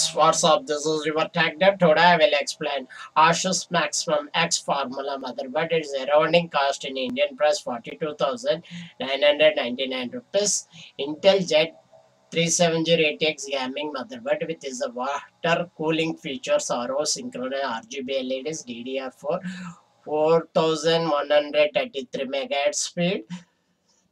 X what's up? This is River Tech Dev. Today I will explain Asus Maximus X formula motherboard. It is surrounding cost in Indian price 42,999 rupees. Intel Z370 ATX gaming motherboard with is a water cooling features RO synchronous RGB LEDs DDR4 4133 megahertz speed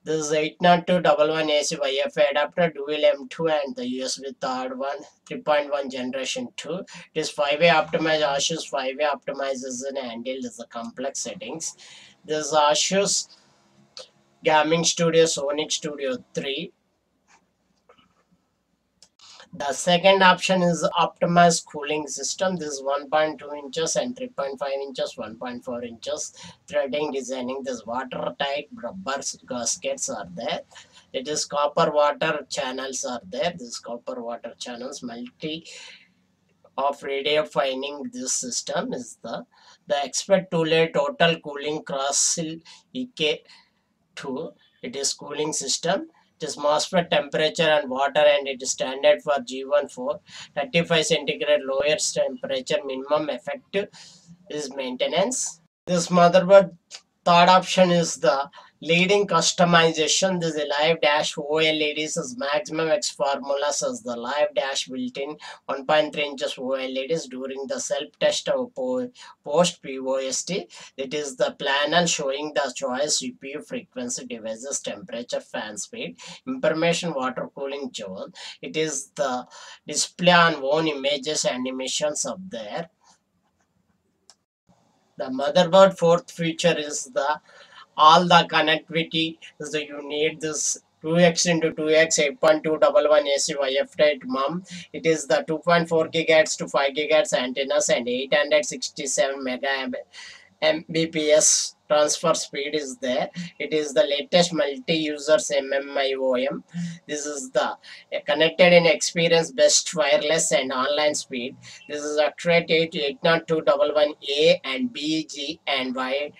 this is 802.11 AC Wi-Fi adapter, dual M2 and the USB third one, 3.1 generation 2. It is 5-way optimized, Asus 5-way optimizes and handles the complex settings. This is Asus Gaming Studio Sonic Studio 3. The second option is optimized cooling system. This is 1.2 inches and 3.5 inches, 1.4 inches. Threading designing. This watertight rubber gaskets are there. It is copper water channels are there. This copper water channels multi of redefining this system is the the expert tool total cooling cross EK2. It is cooling system it is MOSFET temperature and water and it is standard for G14 35 centigrade lowest temperature minimum effective is maintenance. This motherboard third option is the leading customization this is a LiveDash OLEDs is Maximus X formulas as the LiveDash built-in 1.3 inches OLEDs during the self-test of post POST. It is the panel showing the choice CPU frequency devices temperature fan speed information water cooling zone. It is the display on own images animations up there. The motherboard fourth feature is the all the connectivity so you need this 2x into 2x 8.211 AC Wi-Fi mom. It is the 2.4 gigahertz to 5 gigahertz antennas and 867 mega Mbps transfer speed is there. It is the latest multi-users MU-MIMO. This is the eh, connected and experience best wireless and online speed. This is accurate 802.11a and B, G and Y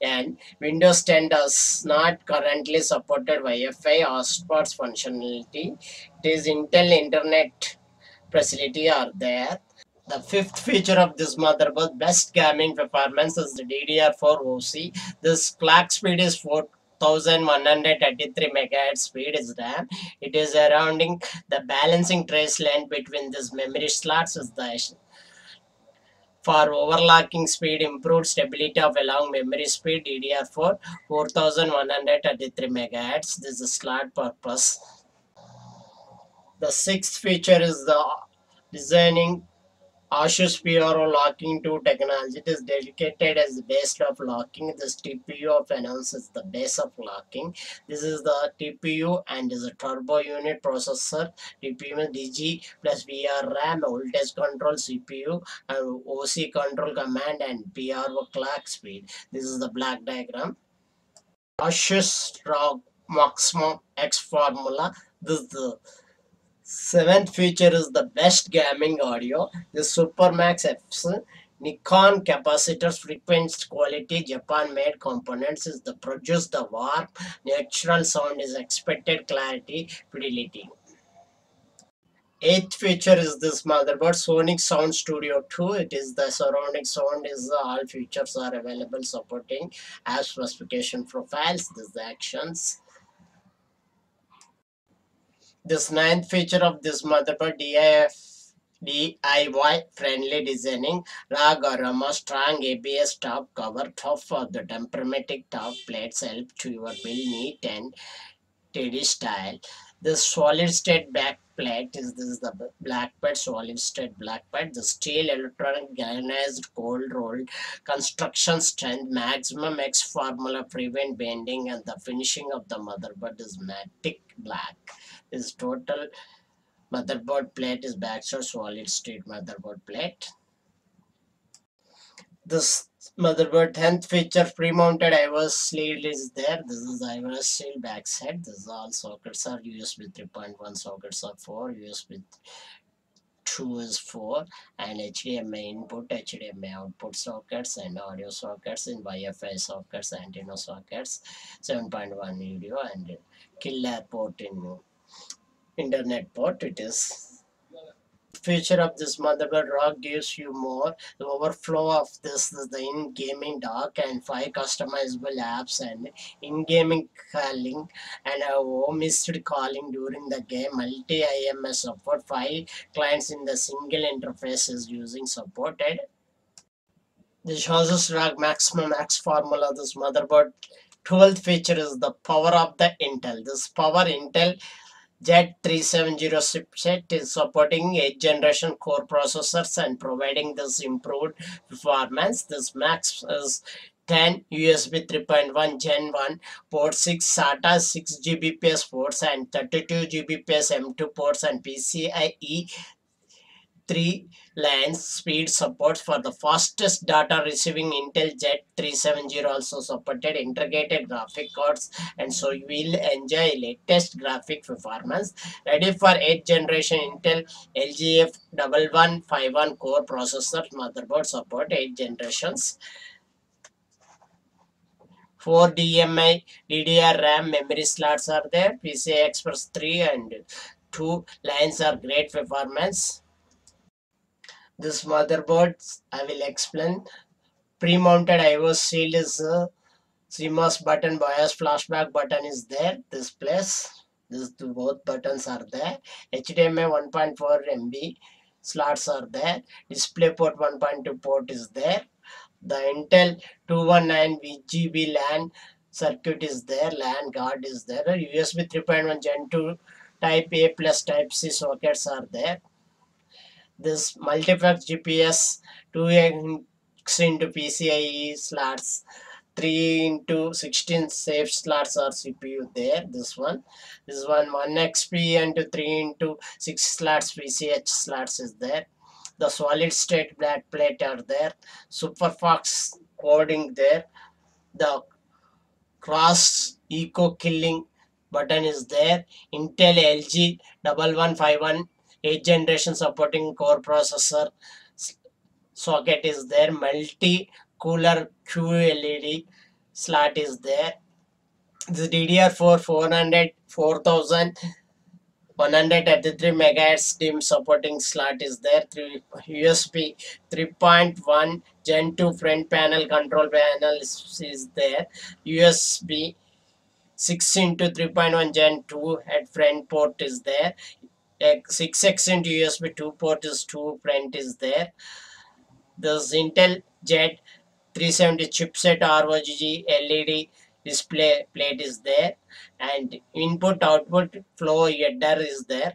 and Windows 10 does not currently supported Wi-Fi hotspots functionality. It is Intel Internet facility are there. The fifth feature of this motherboard, best gaming performance is the DDR4 OC. This clock speed is 4133 megahertz speed is RAM. It is surrounding the balancing trace length between these memory slots is the for overlocking speed, improved stability of along memory speed, DDR4 4133 MHz. This is slot purpose. The sixth feature is the designing Asus PRO locking 2 technology. It is dedicated as the base of locking. This TPU of announces the base of locking. This is the TPU and is a turbo unit processor. TPU DG plus VR RAM, voltage control CPU and OC control command and PRO clock speed. This is the black diagram. Asus ROG Maximus X formula. This is the Seventh feature is the best gaming audio. The Supermax F's Nichicon capacitors frequency quality Japan made components is the produce the warp natural sound is expected clarity fidelity. Eighth feature is this motherboard Sonic Sound Studio 2. It is the surrounding sound is uh, all features are available supporting as specification profiles. This the actions this ninth feature of this motherboard DIF DIY friendly designing ROG Aroma strong ABS top cover top for the temperamentic top plates help to your build neat and tidy style. This solid state back plate is this is the black pad solid state black pad the steel electronic galvanized cold rolled construction strength maximum X formula prevent bending and the finishing of the motherboard is matte black is total motherboard plate is backside solid state motherboard plate. This motherboard 10th feature pre-mounted IOS sleeve is there. This is IOS seal backside. This is all sockets are USB 3.1 sockets are 4 USB 2 is 4 and HDMI input HDMI output sockets and audio sockets in Wi-Fi sockets antenna sockets 7.1 video and killer port in internet port it is. Feature of this motherboard rock gives you more. The overflow of this is the in-gaming dock and five customizable apps and in-gaming calling and a missed calling during the game. multi-IMS support five clients in the single interface is using supported. This houses rack Maximus max formula. This motherboard 12th feature is the power of the intel. This power intel Z370 chipset is supporting 8th generation core processors and providing this improved performance. This max is 10 USB 3.1 Gen 1 port 6 SATA 6 Gbps ports and 32 Gbps M2 ports and PCIe 3 lanes speed support for the fastest data receiving Intel Jet 370 also supported integrated graphic cards. And so you will enjoy latest graphic performance ready for 8th generation Intel LGA 1151 core processor motherboard support 8 generations. 4 DMI DDR RAM memory slots are there PCI Express 3 and 2 lines are great performance this motherboard I will explain. Pre-mounted IO shield is uh, a CMOS button BIOS flashback button is there. This place this both buttons are there. HDMI 1.4 MB slots are there. Display port 1.2 port is there. The Intel 219 VGB LAN circuit is there. LAN card is there. USB 3.1 Gen 2 type A plus type C sockets are there this multiplex GPS 2x into PCIe slots 3 into 16 safe slots or CPU there this one. This one 1 XP into 3 into 6 slots PCH slots is there. The solid state black plate are there. Super superfox coding there. The cross eco killing button is there. Intel lg 1151 8th generation supporting core processor. Socket is there. Multi cooler QLED slot is there. The DDR4 400 4000 133 megahertz DIMM supporting slot is there. Through USB 3.1 Gen 2 front panel control panel is, is there. USB 6 into 3.1 Gen 2 head front port is there 6x into USB 2 port is 2 print is there. This Intel Jet 370 chipset ROG LED display plate is there and input output flow header is there